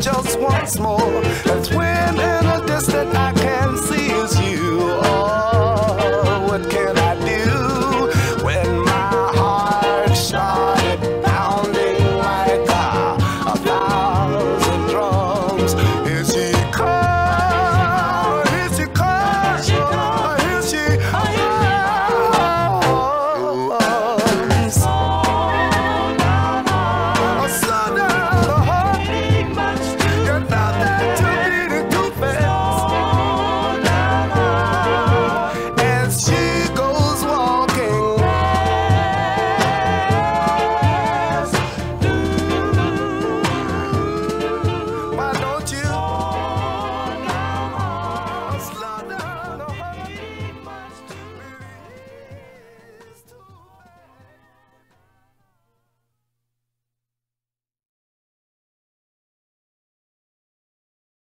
just once more. That's when in a distant I can see is you. Oh, what can I do when my heart started pounding like a, a thousand drums? Is you